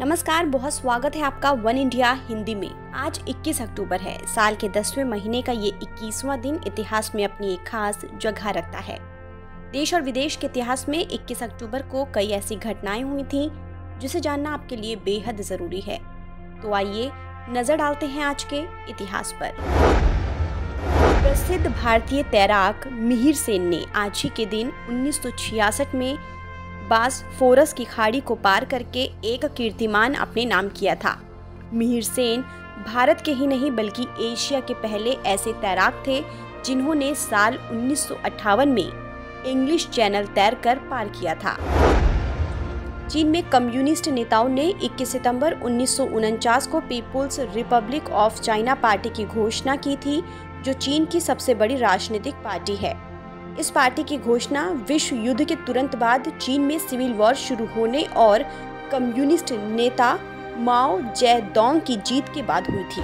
नमस्कार, बहुत स्वागत है आपका वन इंडिया हिंदी में। आज 21 अक्टूबर है। साल के दसवें महीने का ये 21वां दिन इतिहास में अपनी एक खास जगह रखता है। देश और विदेश के इतिहास में 21 अक्टूबर को कई ऐसी घटनाएँ हुई थीं, जिसे जानना आपके लिए बेहद ज़रूरी है। तो आइए नज़र डालते हैं आज के इतिहास पर। प्रसिद्ध भारतीय तैराक मिहिर सेन ने आज ही के दिन 1966 में बास फोरस की खाड़ी को पार करके एक कीर्तिमान अपने नाम किया था। मिहिर सेन भारत के ही नहीं बल्कि एशिया के पहले ऐसे तैराक थे, जिन्होंने साल उन्नीस सौ अट्ठावन में इंग्लिश चैनल तैर कर पार किया था। चीन में कम्युनिस्ट नेताओं ने 21 सितंबर उन्नीस सौ उनचास को people's republic of China party की घोषणा की थी, जो चीन की सबसे बड़ी राजनीतिक पार्टी है। इस पार्टी की घोषणा विश्व युद्ध के तुरंत बाद चीन में सिविल वॉर शुरू होने और कम्युनिस्ट नेता माओ जेडोंग की जीत के बाद हुई थी।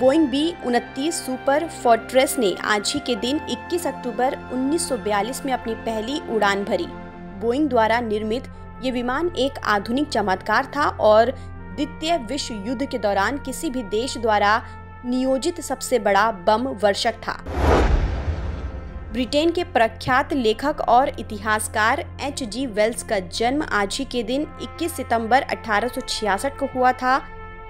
बोइंग बी उनतीस सुपर फोर्ट्रेस ने आज ही के दिन 21 अक्टूबर 1942 में अपनी पहली उड़ान भरी। बोइंग द्वारा निर्मित ये विमान एक आधुनिक चमत्कार था और द्वितीय विश्व युद्ध के दौरान किसी भी देश द्वारा नियोजित सबसे बड़ा बम वर्षक था। ब्रिटेन के प्रख्यात लेखक और इतिहासकार एच जी वेल्स का जन्म आज ही के दिन 21 सितंबर 1866 को हुआ था।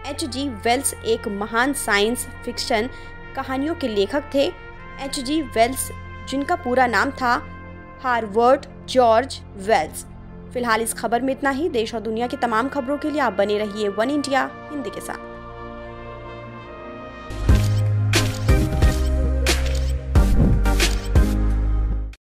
एच जी वेल्स एक महान साइंस फिक्शन कहानियों के लेखक थे। एच जी वेल्स, जिनका पूरा नाम था हार्वर्ड जॉर्ज वेल्स। फ़िलहाल इस खबर में इतना ही। देश और दुनिया की तमाम खबरों के लिए आप बने रहिए वन इंडिया, हिंदी के साथ।